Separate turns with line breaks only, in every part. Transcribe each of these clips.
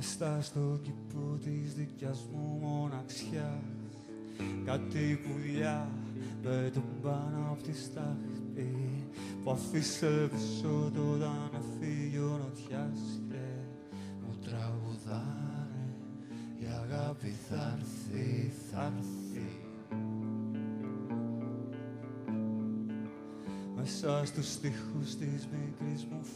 Μέσα στο κήπο της δικιάς μου μοναξιάς. Κάτι πουλιά πέτουν πάνω απ' τη στάχτη Που αφήσε πίσω το όταν έφυγε ο νοτιάς Και μου τραγουδάνε η αγάπη θα έρθει, θα έρθει. Μέσα στους στίχους της μικρής μου φυλακής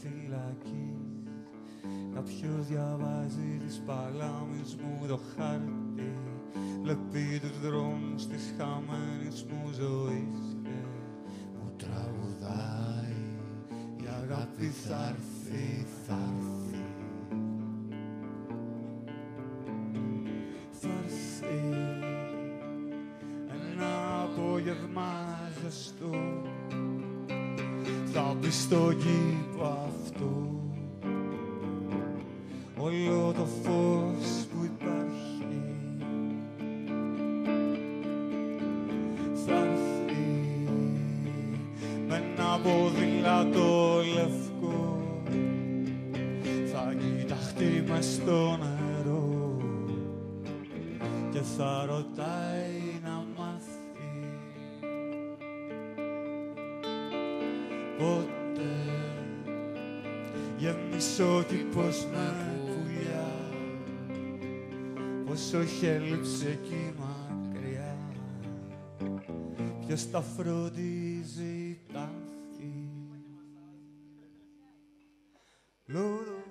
Κάποιος διαβάζει τις παλάμες μου το χάρτη Βλέπει τους δρόμους της χαμένης μου ζωής Και μου τραγουδάει η αγάπη θα έρθει, θα έρθει Θα έρθει ένα απόγευμα ζεστό Θα μπει στο κήπο αυτό όλο το φως που υπάρχει. Θα έρθει με ένα ποδήλατο λευκό. Θα κοιταχτεί μες στο νερό και θα ρωτάει να μάθει πότε γέμισε ο κήπος με πουλιά πόσο έχει έλειψε εκεί μακριά. Ποιος τα φροντίζει τα ανθή Λούδο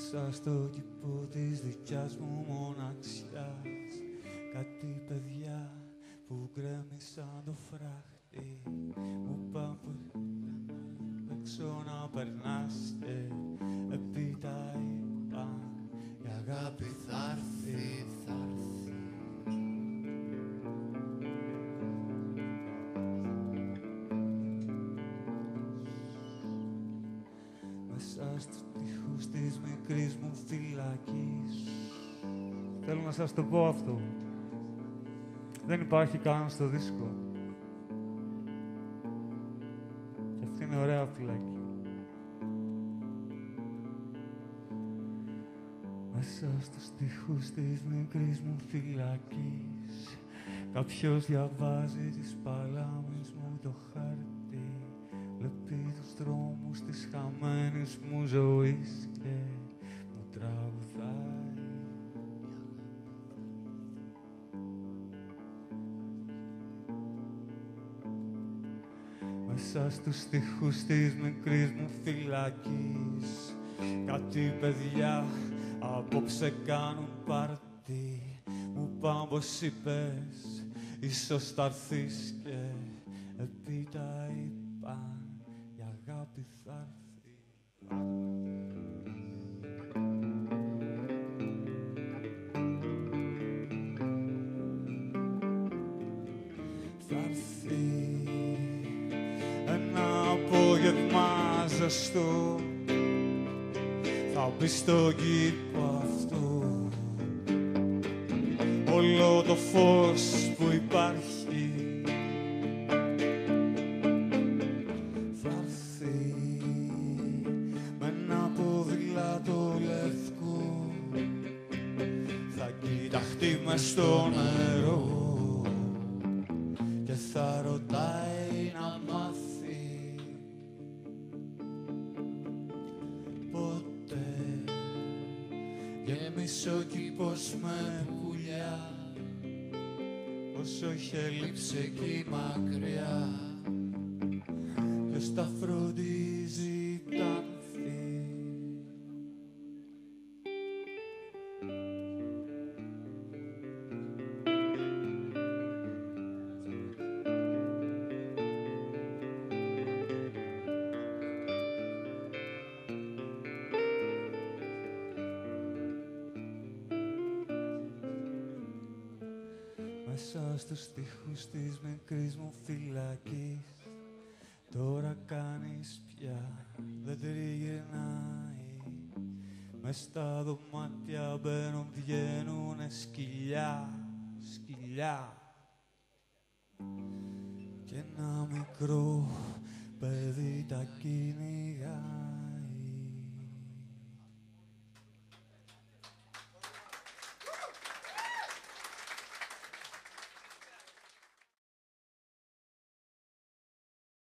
Μέσα στο κήπο της δικιάς μου μοναξιάς. Κάτι παιδιά που γκρέμισαν το φράχτη μέσα στους τείχους της μικρής μου φυλακής. Θέλω να σας το πω αυτό. Δεν υπάρχει καν στο δίσκο. Και αυτή είναι ωραία φυλακή. Μέσα στους τείχους της μικρής μου φυλακής Κάποιος διαβάζει τις παλάμες μου το χάρτη Βλέπει τους δρόμους της χαμένης μου ζωής Και μου τραγουδάει. Μέσα στους στιχούς της μικρής μου φυλακής Κάτι παιδιά απόψε κάνουν πάρτι. Μου πάνε πως είπες, ίσως θα έρθεις και επίτα είπαν η αγάπη θα έρθει. Θα έρθει ένα απόγευμα ζεστό. Θα μπει στο κήπο αυτό. Όλο το φως που υπάρχει στο νερό και θα ρωτάει να μάθει πότε γέμισε ο κήπος με πουλιά όσο είχε λείψει εκεί μακριά. Ποιος τα φροντίζει Μέσα στους στίχους της μικρής μου φυλακής. Τώρα κάνεις πια δεν τριγυρνάς Μες στα δωμάτια μπαίνουν, βγαίνουνε σκυλιά, σκυλιά. Και ένα μικρό παιδί τα κίνη